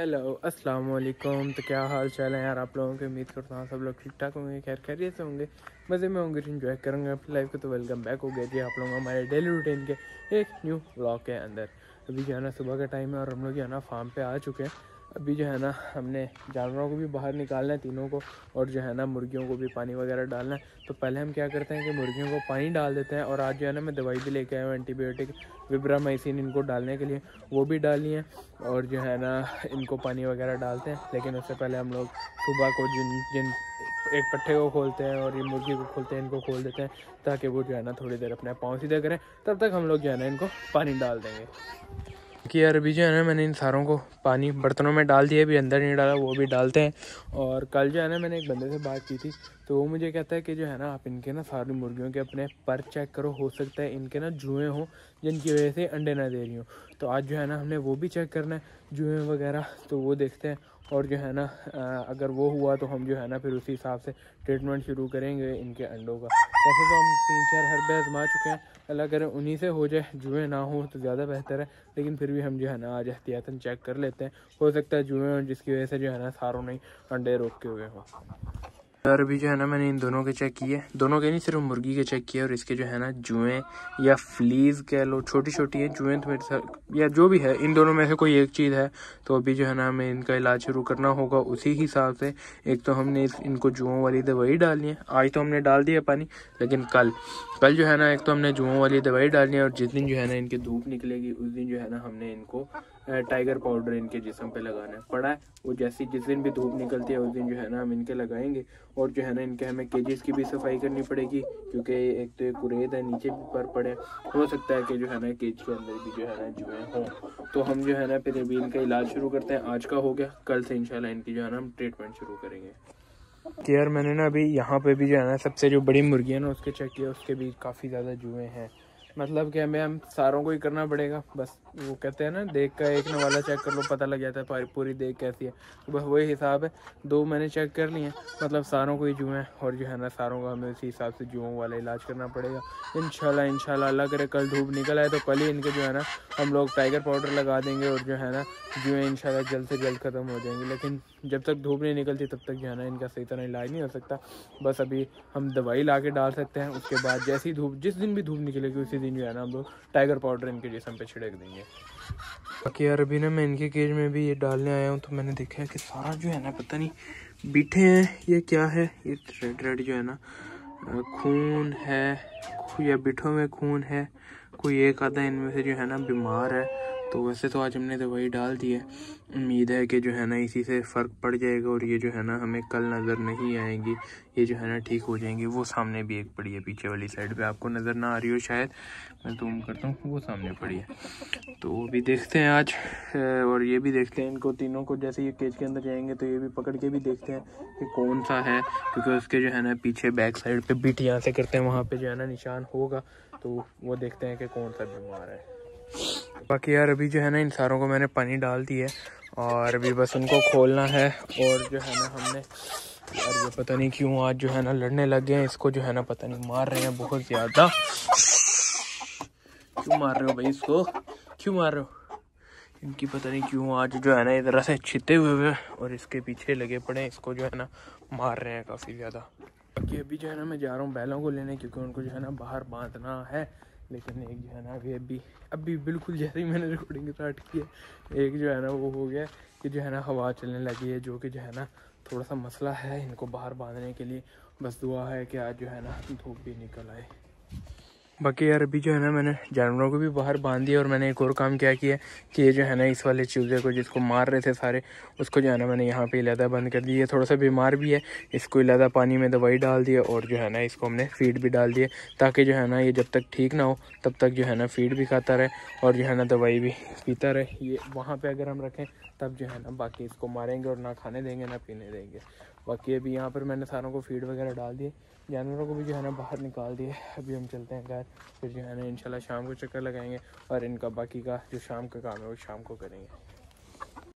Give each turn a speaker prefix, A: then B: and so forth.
A: Hello السلام علیکم تو کیا حال چال ہے یار آپ لوگوں کے؟ امید کرتا ہوں سب لوگ ٹھیک ٹھاک ہوں گے، خیر خیریت سے ہوں گے۔ مزے میں ہوں گے انجوائے کروں گے۔ اپنی لائف کو تو ویلکم بیک ہو گیا جی آپ لوگ ہمارے ڈیلی روٹین کے ایک نیو بلاگ کے اندر۔ ابھی جو ہے نا صبح کا ٹائم ہے اور ہم لوگ جو ہے نا فارم پہ آ چکے ہیں۔ ابھی جو ہے نا ہم نے جانوروں کو بھی باہر نکالنا ہے، تینوں کو، اور جو ہے نا مرغیوں کو بھی پانی وغیرہ ڈالنا ہے۔ تو پہلے ہم کیا کرتے ہیں کہ مرغیوں کو پانی ڈال دیتے ہیں، اور آج جو ہے نا میں دوائی بھی لے کے آیا ہوں اینٹی بایوٹک وبرا ان کو ڈالنے کے لیے، وہ بھی ڈالی ہیں۔ اور جو ہے نا ان کو پانی وغیرہ ڈالتے ہیں۔ لیکن اس سے پہلے ہم لوگ صبح کو جن جن ایک پٹھے کو کھولتے ہیں اور یہ مرغی کو کھولتے ہیں، ان کو کھول دیتے ہیں، تاکہ وہ جو ہے نا تھوڑی دیر اپنے پاؤں سیدھے کریں۔ تب تک ہم لوگ جو ہے نا ان کو پانی ڈال دیں گے۔ کہ یار، ابھی جو ہے نا، میں نے ان ساروں کو پانی برتنوں میں ڈال دیا ابھی اندر نہیں ڈالا، وہ بھی ڈالتے ہیں۔ اور کل جو ہے نا، میں نے ایک بندے سے بات کی تھی، تو وہ مجھے کہتا ہے کہ جو ہے نا، آپ ان کے نا ساری مرغیوں کے اپنے پر چیک کرو، ہو سکتا ہے ان کے نا جوئیں ہوں، جن کی وجہ سے انڈے نہ دے رہی ہوں۔ تو آج جو ہے نا، ہم نے وہ بھی چیک کرنا ہے، جوئیں وغیرہ، تو وہ دیکھتے ہیں۔ اور جو ہے نا اگر وہ ہوا تو ہم جو ہے نا پھر اسی حساب سے ٹریٹمنٹ شروع کریں گے ان کے انڈوں کا۔ ویسے تو ہم تین چار ہر آزما چکے ہیں۔ اللہ کرے انہیں سے ہو جائے، جوئیں نہ ہوں تو زیادہ بہتر ہے۔ لیکن پھر بھی ہم جو ہے نا آج احتیاطاً چیک کر لیتے ہیں۔ ہو سکتا ہے جوئیں جس کی وجہ سے جو ہے نا ساروں نہیں انڈے روک کے ہوئے ہوں۔ اور ابھی جو ہے نا میں نے ان دونوں کے چیک کیے. دونوں کے نہیں، صرف مرغی کے چیک کیے اور اس کے جو ہے نا جوئیں یا فلیز کہہ لو، چھوٹی چھوٹی ہیں، جوئیں تو میرے ساتھ یا جو بھی ہے، ان دونوں میں سے کوئی ایک چیز ہے. تو ابھی جو ہے نا ہمیں ان کا علاج شروع کرنا ہوگا اسی حساب سے. ایک تو ہم نے ان کو جوؤں والی دوائی ڈالنی ہے آج تو ہم نے ڈال دیا پانی، لیکن کل کل جو ہے نا ایک تو ہم نے جوؤں والی دوائی ڈالنی ہے اور جس دن جو ہے نا ان کی دھوپ نکلے گی، اس دن جو ہے نا ہم نے ان کو ٹائیگر پاؤڈر ان کے جسم پہ لگانا ہے پڑا ہے۔ وہ جیسی جس دن بھی دھوپ نکلتی ہے، اس دن جو ہے نا ہم ان کے لگائیں گے۔ اور جو ہے نا ان کے ہمیں کیجز کی بھی صفائی کرنی پڑے گی، کیونکہ ایک تو ایک ریت ہے، نیچے بھی پر پڑے۔ ہو سکتا ہے کہ جو ہے نا کیج کے اندر بھی جو ہے نا جوئیں ہوں۔ تو ہم جو ہے نا پھر ابھی ان کا علاج شروع کرتے ہیں۔ آج کا ہو گیا، کل سے انشاءاللہ ان کی جو ہے نا ہم ٹریٹمنٹ شروع کریں گے۔ کیئر میں نے نا ابھی یہاں پہ بھی جو ہے نا سب سے جو بڑی مرغی ہے نا اس کے چیک کیا اس کے بھی کافی زیادہ جوئیں ہیں۔ مطلب کہ ہمیں ہم ساروں کو ہی کرنا پڑے گا، بس وہ کہتے ہیں نا، دیکھ کا ایک نوالا چیک کر لو، پتہ لگ جاتا ہے پوری دیکھ کیسی ہے۔ بس وہی حساب ہے۔ دو میں نے چیک کر لی ہیں۔ مطلب ساروں کو ہی جو ہیں اور جو ہے نا، ساروں کا ہمیں اسی حساب سے جوؤں والا علاج کرنا پڑے گا۔ انشاءاللہ انشاءاللہ اللہ کرے کل دھوپ نکل آئے تو کل ہی ان کے جو ہے نا، ہم لوگ ٹائیگر پاؤڈر لگا دیں گے اور جو ہے نا جوئیں انشاءاللہ جلد سے جلد ختم ہو جائیں گے۔ لیکن جب تک دھوپ نہیں نکلتی تب تک جو ہے نا، ان کا صحیح طرح علاج نہیں ہو سکتا۔ بس ابھی ہم دوائی لا کے ڈال سکتے ہیں۔ اس کے بعد جیسی دھوپ جس دن بھی دھوپ نکلے گی، اسی دن جو ہے نا، ہم لوگ ٹائیگر پاؤڈر ان کے جسم پہ چھڑک دیں گے۔ باقی یار، ابھی نا میں ان کے کیج میں بھی یہ ڈالنے آیا ہوں، تو میں نے دیکھا کہ سارا جو ہے نا، پتہ نہیں بیٹھے ہیں، یہ کیا ہے؟ یہ ریڈ ریڈ جو ہے نا، خون ہے، یا بیٹھوں میں خون ہے، کوئی ایک آدھا ان میں سے جو ہے نا بیمار ہے۔ تو ویسے تو آج ہم نے دوائی ڈال دی ہے۔ امید ہے کہ جو ہے نا اسی سے فرق پڑ جائے گا اور یہ جو ہے نا ہمیں کل نظر نہیں آئیں گی۔ یہ جو ہے نا ٹھیک ہو جائیں گی۔ وہ سامنے بھی ایک پڑی ہے، پیچھے والی سائڈ پہ۔ آپ کو نظر نہ آ رہی ہو شاید، میں زوم کرتا ہوں، وہ سامنے پڑی ہے۔ تو وہ بھی دیکھتے ہیں آج اور یہ بھی دیکھتے ہیں۔ ان کو تینوں کو جیسے یہ کیج کے اندر جائیں گے تو یہ بھی پکڑ کے بھی دیکھتے ہیں کہ کون سا ہے۔ کیونکہ اس کے جو ہے نا پیچھے بیک سائڈ پہ بیٹ یہاں سے کرتے ہیں، وہاں پہ جو ہے نا نشان ہوگا۔ تو وہ دیکھتے ہیں کہ کون سا بیمار ہے۔ باقی یار ابھی جو ہے نا ان ساروں کو میں نے پانی ڈال دی ہے اور ابھی بس ان کو کھولنا ہے اور جو ہے نا ہم نے یار یہ پتہ نہیں کیوں آج جو ہے نا لڑنے لگ گئے ہیں۔ اس کو جو ہے نا پتہ نہیں مار رہے ہیں بہت زیادہ۔ کیوں مار رہے ہو بھائی اس کو؟ کیوں مار رہے ہو؟ ان کی پتہ نہیں کیوں آج جو ہے نا ادھر سے چھتے ہوئے ہوئے اور اس کے پیچھے لگے پڑے ہیں۔ اس کو جو ہے نا مار رہے ہیں کافی زیادہ۔ باقی ابھی جو ہے نا میں جا رہا ہوں بیلوں کو لینے کیونکہ ان کو جو ہے نا باہر باندھنا ہے۔ لیکن ایک جو ہے نا ابھی ابھی ابھی بالکل جیسے ہی میں نے ریکارڈنگ اسٹارٹ کی ہے، ایک جو ہے نا وہ ہو گیا کہ جو ہے نا ہوا چلنے لگی ہے، جو کہ جو ہے نا تھوڑا سا مسئلہ ہے ان کو باہر باندھنے کے لیے۔ بس دعا ہے کہ آج جو ہے نا دھوپ بھی نکل آئے۔ باقی یار ابھی جو ہے نا میں نے جانوروں کو بھی باہر باندھ دیا اور میں نے ایک اور کام کیا کیا کہ یہ جو ہے نا اس والے چوزے کو جس کو مار رہے تھے سارے، اس کو جو ہے نا میں نے یہاں پہ علیحدہ بند کر دی یہ تھوڑا سا بیمار بھی ہے، اس کو علیحدہ پانی میں دوائی ڈال دیا اور جو ہے نا اس کو ہم نے فیڈ بھی ڈال دیا تاکہ جو ہے نا یہ جب تک ٹھیک نہ ہو تب تک جو ہے نا فیڈ بھی کھاتا رہے اور جو ہے نا دوائی بھی پیتا رہے۔ یہ وہاں پہ اگر ہم رکھیں تب جو ہے نا باقی اس کو ماریں گے اور نہ کھانے دیں گے نہ پینے دیں گے۔ باقی ابھی یہاں پر میں نے ساروں کو فیڈ وغیرہ ڈال دیے۔ جانوروں کو بھی جو ہے نا باہر نکال دیے۔ ابھی ہم چلتے ہیں گھر پھر جو ہے نا انشاءاللہ شام کو چکر لگائیں گے اور ان کا باقی کا جو شام کا کام ہے وہ شام کو کریں گے۔